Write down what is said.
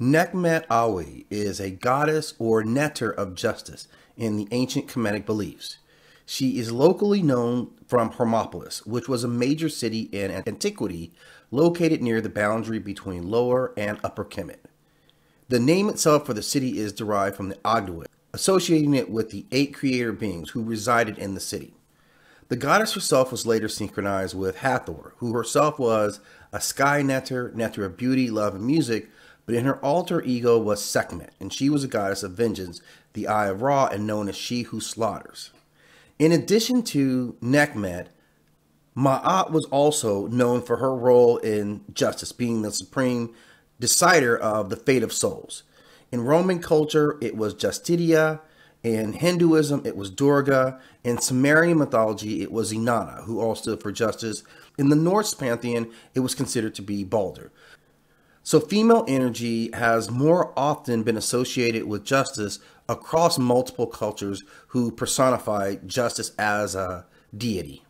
Nekmet Awi is a goddess or neter of justice in the ancient Kemetic beliefs. She is locally known from Hermopolis, which was a major city in antiquity located near the boundary between Lower and Upper Kemet. The name itself for the city is derived from the Ogdoad, associating it with the eight creator beings who resided in the city. The goddess herself was later synchronized with Hathor, who herself was a sky neter, neter of beauty, love, and music, but in her alter ego was Sekhmet, and she was a goddess of vengeance, the Eye of Ra, and known as she who slaughters. In addition to Nekmet, Ma'at was also known for her role in justice, being the supreme decider of the fate of souls. In Roman culture, it was Justitia. In Hinduism, it was Durga. In Sumerian mythology, it was Inanna, who all stood for justice. In the Norse pantheon, it was considered to be Balder. So, female energy has more often been associated with justice across multiple cultures who personify justice as a deity.